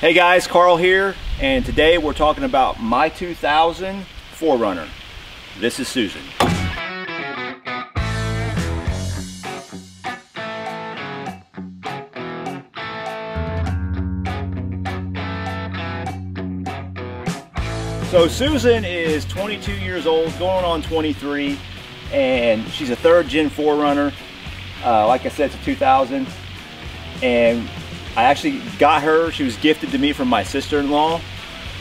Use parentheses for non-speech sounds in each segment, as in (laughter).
Hey guys, Carl here, and today we're talking about my 2000 4Runner. This is Susan. So Susan is 22 years old, going on 23, and she's a third gen 4Runner. Uh, like I said, it's a 2000, and I actually got her. She was gifted to me from my sister-in-law,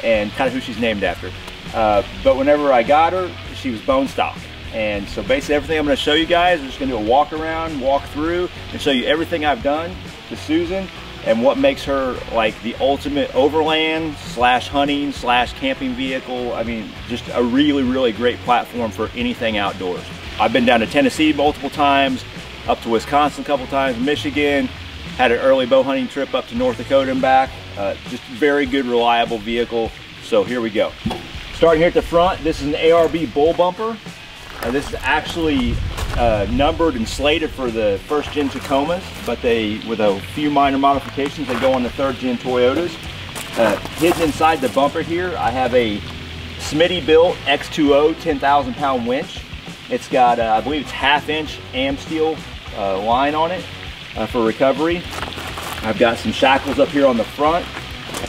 and kind of who she's named after. Uh, but whenever I got her, she was bone stock. And so basically everything I'm gonna show you guys, I'm just gonna do a walk around, walk through, and show you everything I've done to Susan and what makes her like the ultimate overland slash hunting slash camping vehicle. I mean, just a really, really great platform for anything outdoors. I've been down to Tennessee multiple times, up to Wisconsin a couple times, Michigan, had an early bow hunting trip up to North Dakota and back. Uh, just very good, reliable vehicle. So here we go. Starting here at the front, this is an ARB bull bumper. Uh, this is actually uh, numbered and slated for the first gen Tacomas, but they, with a few minor modifications, they go on the third gen Toyotas. Uh, hidden inside the bumper here, I have a Smittybilt X2O 10,000 pound winch. It's got, uh, I believe it's half inch Amsteel uh, line on it uh, for recovery. I've got some shackles up here on the front.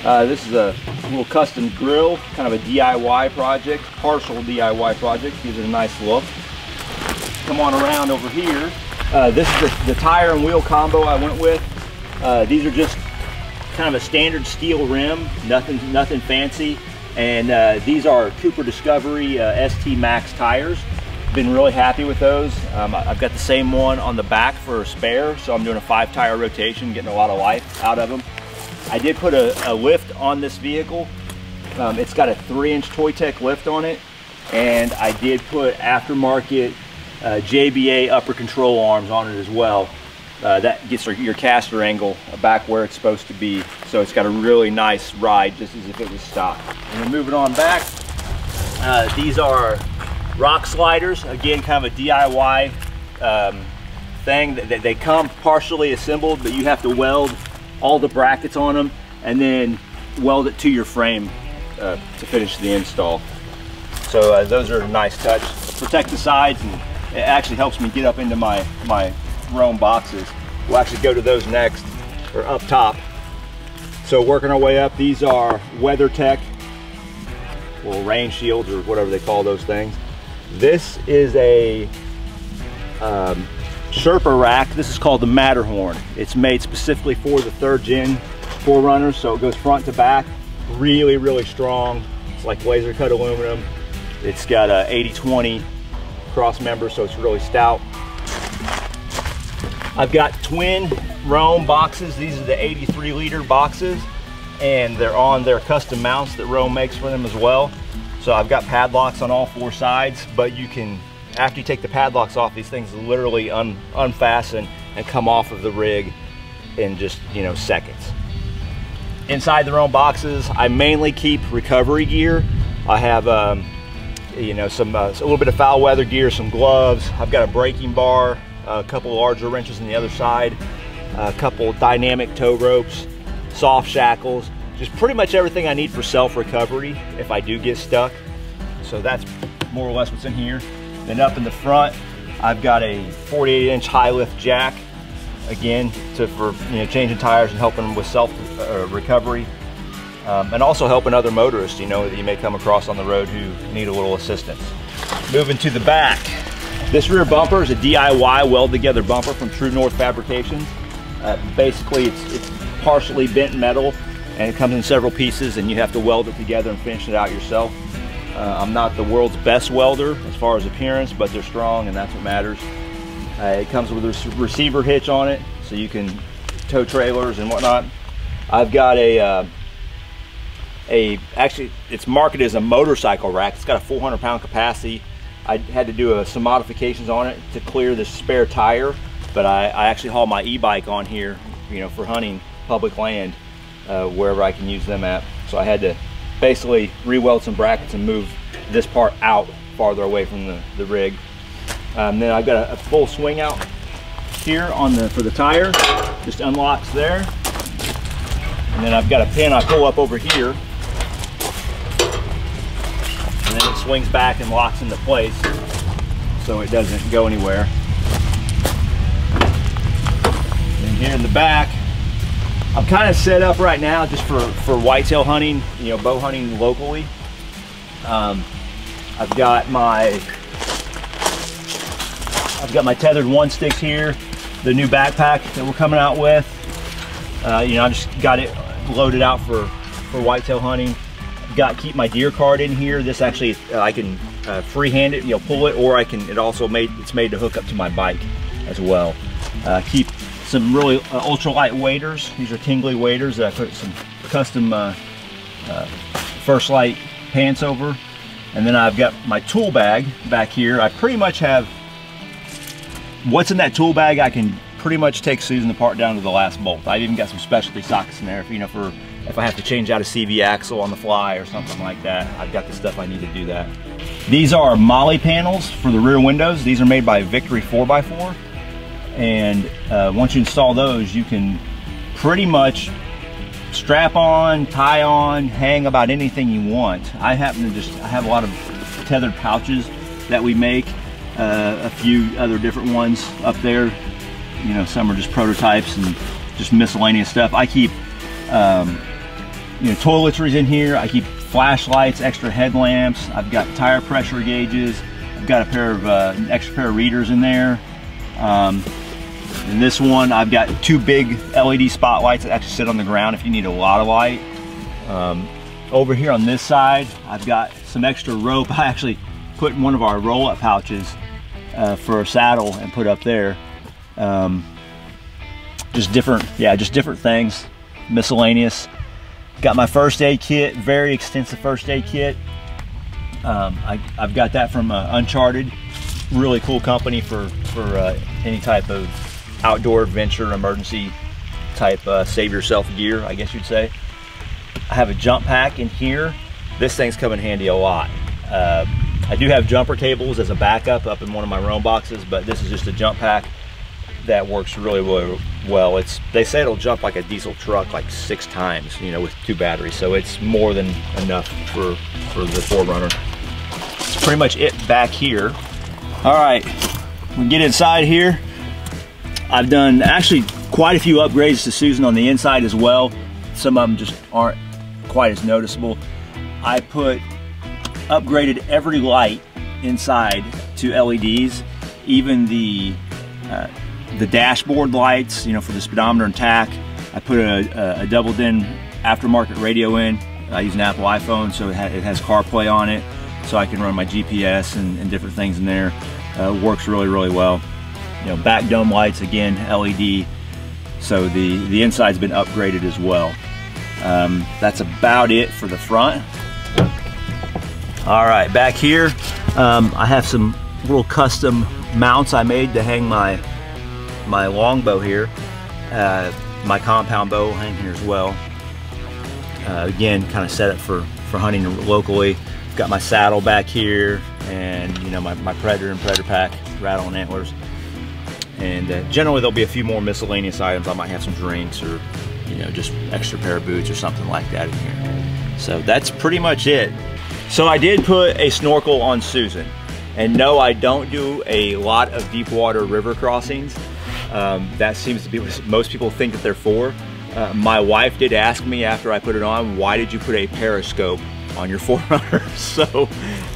Uh, this is a little custom grill, kind of a DIY project, partial DIY project, gives it a nice look come on around over here. Uh, this is the, the, tire and wheel combo I went with. Uh, these are just kind of a standard steel rim, nothing, nothing fancy. And uh, these are Cooper Discovery uh, ST Maxx tires. Been really happy with those. Um, I've got the same one on the back for a spare, so I'm doing a five tire rotation, getting a lot of life out of them. I did put a, a lift on this vehicle. Um, it's got a three inch ToyTec lift on it. And I did put aftermarket uh, JBA upper control arms on it as well. Uh, that gets your caster angle back where it's supposed to be. So it's got a really nice ride, just as if it was stock. And then moving on back, uh, these are rock sliders. Again, kind of a DIY um, thing. They, they come partially assembled, but you have to weld all the brackets on them and then weld it to your frame uh, to finish the install. So uh, those are a nice touch. Protect the sides and it actually helps me get up into my, my Roam boxes. We'll actually go to those next, or up top. So working our way up, these are WeatherTech, little rain shields, or whatever they call those things. This is a um, Sherpa rack. This is called the Matterhorn. It's made specifically for the third gen 4Runners, so it goes front to back. Really, really strong. It's like laser cut aluminum. It's got a 80-20 cross member, so it's really stout. I've got twin Roam boxes. These are the 83 liter boxes, and they're on their custom mounts that Roam makes for them as well. So I've got padlocks on all four sides, but you can, after you take the padlocks off, these things literally un, unfasten and come off of the rig in just, you know, seconds. Inside their own boxes, I mainly keep recovery gear. I have um, you know, some uh, a little bit of foul weather gear, some gloves. I've got a braking bar, a couple larger wrenches on the other side, a couple dynamic tow ropes, soft shackles, just pretty much everything I need for self-recovery if I do get stuck. So that's more or less what's in here. Then up in the front, I've got a 48 inch high lift jack, again, to, for you know, changing tires and helping them with self uh, recovery um, and also helping other motorists, you know, that you may come across on the road who need a little assistance. Moving to the back. This rear bumper is a DIY weld together bumper from True North Fabrications. Uh, basically, it's, it's partially bent metal and it comes in several pieces and you have to weld it together and finish it out yourself. Uh, I'm not the world's best welder as far as appearance, but they're strong and that's what matters. Uh, it comes with a receiver hitch on it so you can tow trailers and whatnot. I've got a uh, a actually it's marketed as a motorcycle rack. It's got a 400 pound capacity. I had to do a, some modifications on it to clear the spare tire, but I, I actually haul my e-bike on here, you know, for hunting public land uh, wherever I can use them at. So I had to basically re-weld some brackets and move this part out farther away from the, the rig. Um, then I've got a, a full swing out here on the for the tire, just unlocks there. And then I've got a pin I pull up over here. And then it swings back and locks into place so it doesn't go anywhere. And here in the back, I'm kind of set up right now just for, for whitetail hunting, you know, bow hunting locally. Um, I've got my I've got my Tethrd one sticks here, the new backpack that we're coming out with. Uh, you know, I just got it loaded out for, for whitetail hunting. Got keep my deer card in here. This actually, uh, I can uh, freehand it, you know, pull it, or I can, it also made, it's made to hook up to my bike as well. Uh, keep some really uh, ultralight waders. These are Tingley waders that I put some custom uh, First Lite pants over. And then I've got my tool bag back here. I pretty much have what's in that tool bag, I can pretty much take Susan apart down to the last bolt. I've even got some specialty sockets in there, if, you know, for if I have to change out a CV axle on the fly or something like that. I've got the stuff I need to do that. These are MOLLE panels for the rear windows. These are made by Victory 4x4. And uh, once you install those, you can pretty much strap on, tie on, hang about anything you want. I happen to just, I have a lot of Tethrd pouches that we make uh, a few other different ones up there. You know, some are just prototypes and just miscellaneous stuff. I keep, um, you know, toiletries in here. I keep flashlights, extra headlamps. I've got tire pressure gauges. I've got a pair of uh, extra pair of readers in there. Um, in this one, I've got two big LED spotlights that actually sit on the ground if you need a lot of light. Um, over here on this side, I've got some extra rope. (laughs) I actually put in one of our roll-up pouches uh, for a saddle and put up there. Um, just different, yeah, just different things, miscellaneous. Got my first aid kit, very extensive first aid kit. Um, I, have got that from uh, Uncharted, really cool company for, for uh, any type of outdoor adventure, emergency type uh, save yourself gear, I guess you'd say. I have a jump pack in here. This thing's come in handy a lot. Uh, I do have jumper cables as a backup up in one of my Roam boxes, but this is just a jump pack that works really, really well. It's They say it'll jump like a diesel truck like six times, you know, with two batteries. So it's more than enough for, for the 4Runner. It's pretty much it back here. All right, we get inside here. I've done actually quite a few upgrades to Susan on the inside as well. Some of them just aren't quite as noticeable. I put upgraded every light inside to LEDs, even the uh, the dashboard lights, you know, for the speedometer and tach. I put a, a, double DIN aftermarket radio in. I use an Apple iPhone, so it, ha it has CarPlay on it, so I can run my GPS and, and different things in there. Uh, works really, really well. You know, back dome lights, again, LED. So the, the inside's been upgraded as well. Um, that's about it for the front. All right, back here, um, I have some little custom mounts I made to hang my my longbow here. Uh, my compound bow will hang here as well. Uh, again, kind of set it for, for hunting locally. Got my saddle back here and you know my, my Predator and Predator pack, rattle and antlers. And uh, generally there'll be a few more miscellaneous items. I might have some drinks or you know just extra pair of boots or something like that in here. So that's pretty much it. So I did put a snorkel on Susan. And no, I don't do a lot of deep water river crossings. Um, that seems to be what most people think that they're for. Uh, my wife did ask me after I put it on, why did you put a periscope on your (laughs) 4Runner? (laughs) so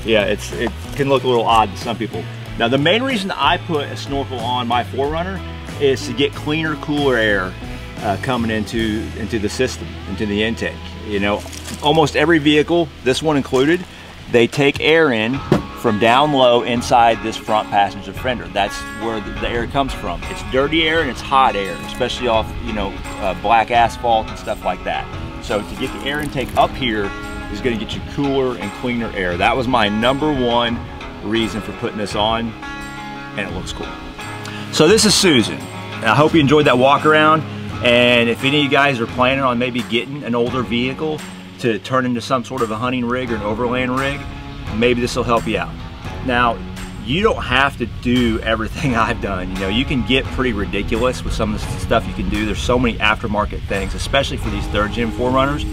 yeah, it's it can look a little odd to some people. Now the main reason I put a snorkel on my 4Runner is to get cleaner, cooler air uh, coming into, into the system, into the intake. You know, almost every vehicle, this one included, they take air in from down low inside this front passenger fender. That's where the, air comes from. It's dirty air and it's hot air, especially off, you know, uh, black asphalt and stuff like that. So to get the air intake up here is gonna get you cooler and cleaner air. That was my number one reason for putting this on, and it looks cool. So this is Susan. I hope you enjoyed that walk around. And if any of you guys are planning on maybe getting an older vehicle to turn into some sort of a hunting rig or an overland rig, maybe this will help you out. Now, you don't have to do everything (laughs) I've done. You know, you can get pretty ridiculous with some of the stuff you can do. There's so many aftermarket things, especially for these third gen 4Runners.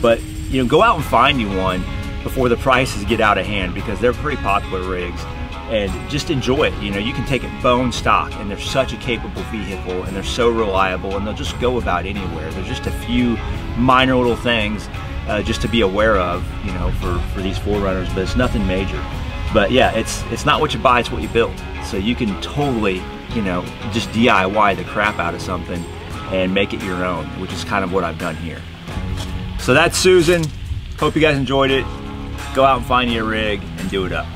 But you know, go out and find you one before the prices get out of hand because they're pretty popular rigs and just enjoy it. You know, you can take it bone stock and they're such a capable vehicle and they're so reliable and they'll just go about anywhere. There's just a few minor little things uh, just to be aware of, you know, for, for these 4Runners, but it's nothing major. But yeah, it's it's not what you buy, it's what you build. So you can totally, you know, just DIY the crap out of something and make it your own, which is kind of what I've done here. So that's Susan. Hope you guys enjoyed it. Go out and find your rig and do it up.